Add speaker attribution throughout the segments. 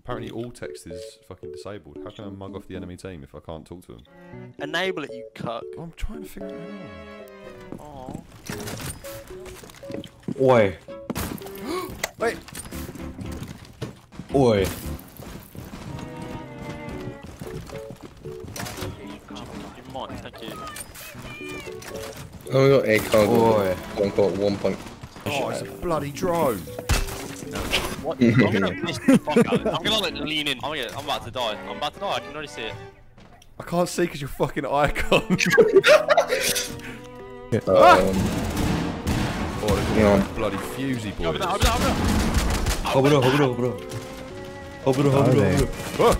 Speaker 1: Apparently, all text is fucking disabled. How can I mug off the enemy team if I can't talk to them?
Speaker 2: Enable it, you cuck.
Speaker 1: I'm trying to figure it out.
Speaker 2: Oh.
Speaker 3: Oi.
Speaker 1: Wait.
Speaker 3: Oi.
Speaker 2: You thank you.
Speaker 4: Oh, we got a cargo.
Speaker 3: Oi.
Speaker 4: One called one point.
Speaker 1: Oh, it's a bloody drone.
Speaker 2: What? I'm gonna piss the fuck out. I'm gonna like lean in. I'm, gonna, I'm about to die. I'm about to die. I can already see it.
Speaker 1: I can't see because your fucking icon.
Speaker 4: Um,
Speaker 1: oh, they've got
Speaker 4: Yeah.
Speaker 1: bloody fusey boys.
Speaker 2: Open it, open it, open it.
Speaker 3: Hobro, hobro, hobro. Hobro,
Speaker 5: Are
Speaker 3: hobro,
Speaker 5: they?
Speaker 3: hobro.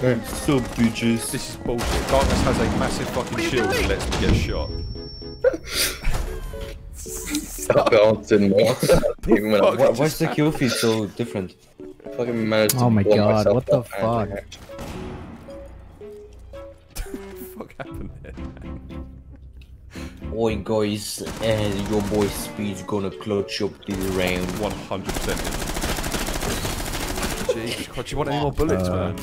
Speaker 1: Ah,
Speaker 3: So bitches.
Speaker 1: this is bullshit. Darkness has a massive fucking shield that lets me get shot.
Speaker 4: Stop dancing more. Even when I?
Speaker 3: Why, why is the kill feed so different?
Speaker 4: fucking managed to
Speaker 5: Oh my God, what the
Speaker 4: up and-
Speaker 5: fuck?
Speaker 1: fuck happened there?
Speaker 3: Oi guys, uh, your boy Speed's gonna clutch up this round.
Speaker 1: 100%. Jesus Christ, do you want any more bullets,
Speaker 5: Uh,
Speaker 1: man?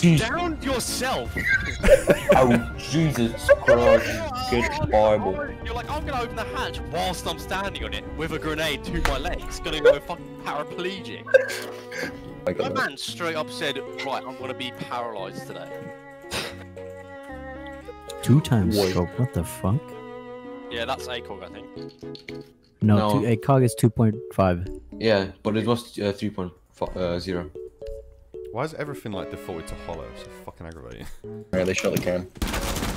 Speaker 2: You downed yourself.
Speaker 3: Oh Jesus Christ, good Bible.
Speaker 2: You're like, I'm gonna open the hatch whilst I'm standing on it with a grenade to my legs. Gonna go fucking paraplegic. My
Speaker 4: that.
Speaker 2: man straight up said, right, I'm gonna be paralyzed today.
Speaker 5: Two times
Speaker 3: Wait.
Speaker 5: scope. What the fuck?
Speaker 2: Yeah, that's ACOG, I think.
Speaker 5: No,
Speaker 3: No.
Speaker 5: Two, ACOG is 2.5.
Speaker 3: Yeah, but it was uh, 3.0. Uh,
Speaker 1: Why is everything like defaulted to hollow? It's so fucking aggravating.
Speaker 4: Yeah, they shot the cam.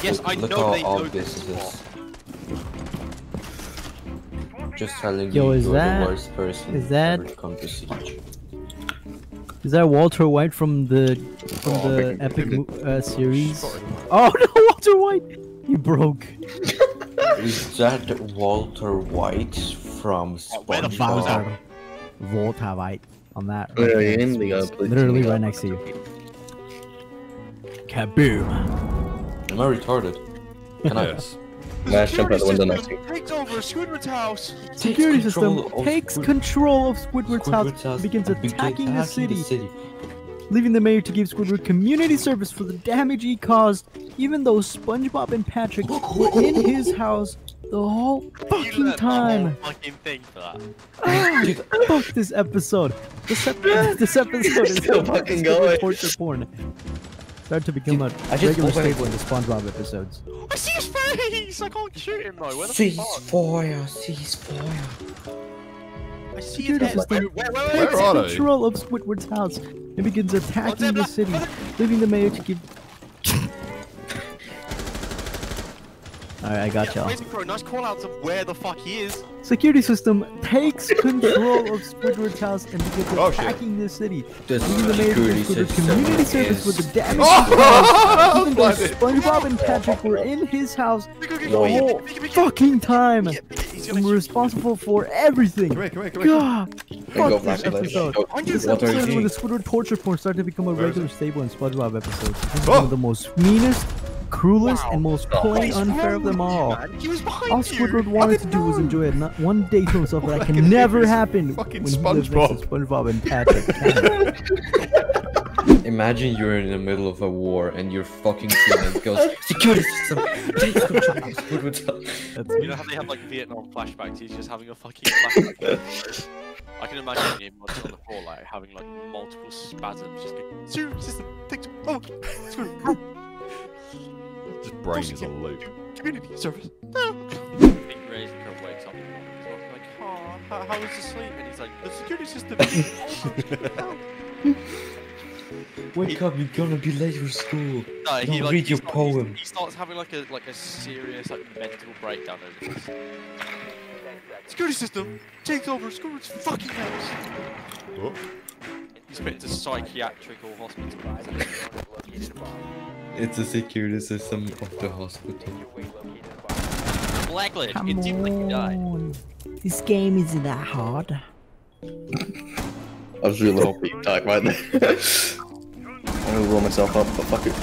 Speaker 2: Yes, I
Speaker 3: Look
Speaker 2: know
Speaker 3: how
Speaker 2: they know
Speaker 3: obvious
Speaker 2: this.
Speaker 3: it is. Just telling
Speaker 5: Yo,
Speaker 3: you,
Speaker 5: is
Speaker 3: you're
Speaker 5: that-
Speaker 3: the worst person
Speaker 5: is that-
Speaker 3: ever to come to Siege.
Speaker 5: Is that Walter White from the from
Speaker 4: Oh,
Speaker 5: the
Speaker 4: freaking
Speaker 5: epic
Speaker 4: stupid.
Speaker 5: mo- uh, series?
Speaker 1: Sorry.
Speaker 5: Oh no, Walter White! He broke.
Speaker 3: Is that Walter White from
Speaker 2: Oh, where the fuck was
Speaker 3: SpongeBob?
Speaker 5: Walter. Walter White. On that. right
Speaker 4: Literally
Speaker 5: there.
Speaker 4: in the uh,
Speaker 5: Literally right next to you. Kaboom!
Speaker 3: Am I retarded? Can I
Speaker 1: Yes.
Speaker 4: Mash jump out the window next to you.
Speaker 2: Takes over Squidward's house.
Speaker 5: Security
Speaker 3: control
Speaker 5: system
Speaker 3: of
Speaker 5: takes
Speaker 3: Squid-
Speaker 5: control of Squidward's,
Speaker 3: Squidward's
Speaker 5: house, and begins attacking the city,
Speaker 3: city.
Speaker 5: Leaving the mayor to give Squidward community service for the damage he caused, even though SpongeBob and Patrick were in his house the whole fucking
Speaker 2: learned the whole
Speaker 5: time.
Speaker 2: fucking thing for that.
Speaker 5: Ah, fuck this episode. This, ep- this episode is
Speaker 4: Still fucking going.
Speaker 5: torture porn. Start to become a
Speaker 3: I just
Speaker 5: regular staple in the SpongeBob episodes.
Speaker 2: I see his face. I can't shoot him though. Where the
Speaker 3: Cease
Speaker 2: fuck?
Speaker 3: fire, cease fire.
Speaker 2: I see his
Speaker 5: Security
Speaker 2: head.
Speaker 5: system
Speaker 2: Wait, wait, wait, wait,
Speaker 5: takes
Speaker 1: Where are they?
Speaker 5: control of Squidward's house and begins attacking the city, leaving the mayor to give. Alright, I got y'all.
Speaker 2: Amazing Crow, nice call out to where the fuck he is.
Speaker 5: Security system takes control of Squidward's house and begins
Speaker 1: Oh, shit.
Speaker 5: attacking the city,
Speaker 3: The
Speaker 5: leaving the mayor to give
Speaker 3: security
Speaker 5: community
Speaker 3: system
Speaker 5: service with the damage
Speaker 1: Oh!
Speaker 5: caused, even though SpongeBob and Patrick were in his house the whole
Speaker 2: pick it, pick it,
Speaker 5: fucking time
Speaker 2: pick it, pick it, he's
Speaker 5: and
Speaker 2: gonna
Speaker 5: were responsible for everything.
Speaker 1: Come here, come here, come here.
Speaker 5: God, fuck
Speaker 4: go
Speaker 5: this
Speaker 4: back to that
Speaker 5: episode.
Speaker 4: shit.
Speaker 2: On you,
Speaker 5: This
Speaker 4: What are
Speaker 5: episode
Speaker 4: you
Speaker 5: where the Squidward torture porn started to become a regular staple in SpongeBob episodes. This is
Speaker 1: Oh!
Speaker 5: one of the most meanest, cruelest,
Speaker 2: Wow.
Speaker 5: and most
Speaker 4: Oh,
Speaker 5: plain
Speaker 2: He's
Speaker 5: unfair of them
Speaker 2: wrong you,
Speaker 5: all.
Speaker 2: He was behind
Speaker 5: All
Speaker 2: you.
Speaker 5: Squidward wanted to do was enjoy it not one day to himself, but that
Speaker 1: Fucking
Speaker 5: can never happen
Speaker 1: Fucking
Speaker 5: when he lives next SpongeBob and Patrick.
Speaker 3: Imagine you're in the middle of a war and your fucking teammate goes, Security system, take Squidward's house."
Speaker 2: You know how they have like Vietnam flashbacks? He's just having a fucking flashback. I can imagine him on the floor, like having like multiple spasms, just going, "Security system, take to- oh, screw, oh,
Speaker 1: Just brain is a loop.
Speaker 2: community service." No. Big Razencro wakes up in the morning, he's like, "Oh, how, how was the sleep?" And he's like, "The security system."
Speaker 3: Wake up, you're gonna be late for school.
Speaker 2: No, he
Speaker 3: No,
Speaker 2: like
Speaker 3: read your
Speaker 2: starts-
Speaker 3: poem.
Speaker 2: He starts having like a like a serious like mental breakdown over this. Security system takes over Squidward's fucking house.
Speaker 1: Oh,
Speaker 2: He's put into psychiatrical hospital.
Speaker 3: It's a security system of the hospital.
Speaker 2: Blackledge,
Speaker 5: Come
Speaker 2: it seems like you died.
Speaker 5: on. This game isn't that hard.
Speaker 4: I was really hoping you'd type right there. I'm gonna roll myself up, but fuck it.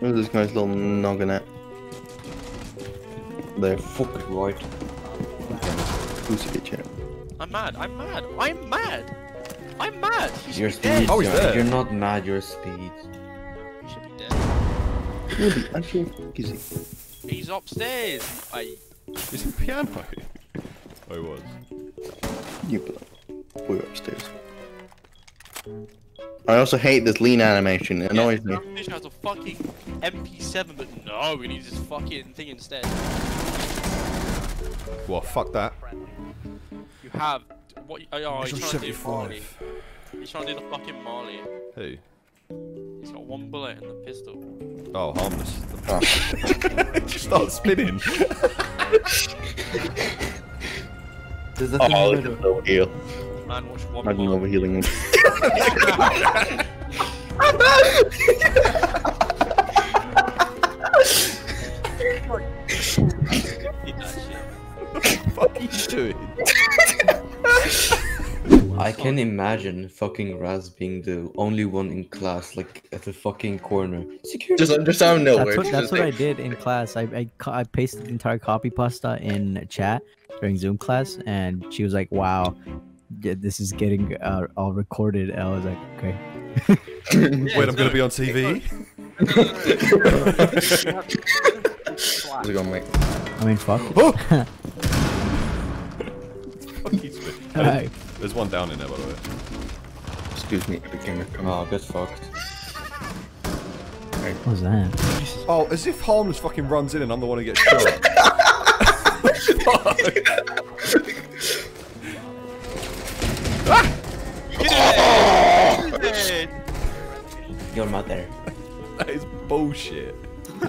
Speaker 4: Where's this guy's little noggin at? There.
Speaker 3: Fuck it, right.
Speaker 4: Pussycat chat.
Speaker 2: I'm mad. I'm mad. I'm mad. I'm mad. He should
Speaker 3: Your
Speaker 2: be dead.
Speaker 1: Oh, he's
Speaker 3: you're, you're not mad, you're speed.
Speaker 2: He should be dead.
Speaker 4: Really? Actually, fuck is he?
Speaker 2: He's upstairs. I.
Speaker 1: Is it piano? oh, it was.
Speaker 4: You blow. We're upstairs. I also hate this lean animation. It annoys me.
Speaker 2: Fish has a fucking MP7, but no, he needs his fucking thing instead.
Speaker 1: Well, fuck that.
Speaker 2: You have what? Oh, oh he's
Speaker 1: Mission
Speaker 2: trying to do Marley. He's trying to do the fucking Marley.
Speaker 1: Who?
Speaker 2: He's got one bullet in the pistol.
Speaker 1: Oh, harmless. Just start spinning.
Speaker 3: There's a
Speaker 4: Oh,
Speaker 3: thing
Speaker 4: look
Speaker 3: about
Speaker 4: at the heal.
Speaker 2: Man, watch one
Speaker 4: Imagine
Speaker 2: bullet.
Speaker 4: overhealing him.
Speaker 3: can imagine fucking Raz being the only one in class, like at the fucking corner. Security.
Speaker 4: Just, just out of nowhere.
Speaker 5: That's what, that's what I did in class. I, I, I pasted the entire copy pasta in chat during Zoom class, and she was like, "Wow, yeah, this is getting uh, all recorded." And I was like, "Okay."
Speaker 1: Wait, I'm gonna be on TV?
Speaker 4: How's it going, mate?
Speaker 5: I mean, fuck.
Speaker 1: Oh! Fuck you, spin.
Speaker 5: Alright.
Speaker 1: There's one down in there, by the way.
Speaker 4: Excuse me, Epic Gamer. Come
Speaker 3: Oh, get fucked.
Speaker 5: What was that?
Speaker 1: Oh, as if harmless fucking runs in and I'm the one who gets shot.
Speaker 2: You did it!
Speaker 3: Your mother.
Speaker 1: that is bullshit.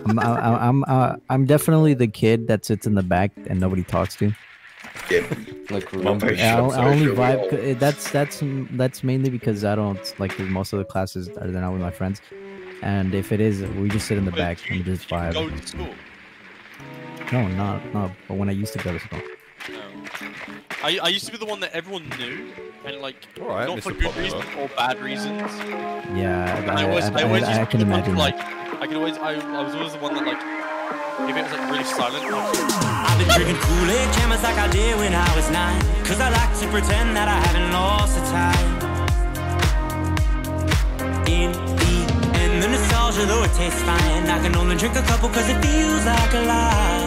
Speaker 5: I'm, I, I'm, uh, I'm definitely the kid that sits in the back and nobody talks to.
Speaker 4: Yeah.
Speaker 3: Like,
Speaker 4: Vampire
Speaker 3: remember.
Speaker 5: Yeah, I, I only vibe. Eh, that's that's that's mainly because I don't like most of the classes are they're not with my friends, and if it is, we just sit in the
Speaker 2: Wait,
Speaker 5: back
Speaker 2: do you-
Speaker 5: and just
Speaker 2: do you Go to school.
Speaker 5: No, not no. But when I used to go to school,
Speaker 2: No. I, I used to be the one that everyone knew, and like
Speaker 1: Alright,
Speaker 2: not for good
Speaker 1: Popular.
Speaker 2: reasons or bad reasons.
Speaker 5: yeah,
Speaker 2: And
Speaker 5: I,
Speaker 2: I, was,
Speaker 5: I,
Speaker 2: I, always
Speaker 5: I, I can
Speaker 2: be one
Speaker 5: imagine
Speaker 2: like, I can always, I, I was always the one that like, if it was like really silent,
Speaker 6: I've been drinking Kool-Aid cameras like I did when I was nine. Cause I like to pretend that I haven't lost the time In the end, the nostalgia, though it tastes fine I can only drink a couple cause it feels like a lie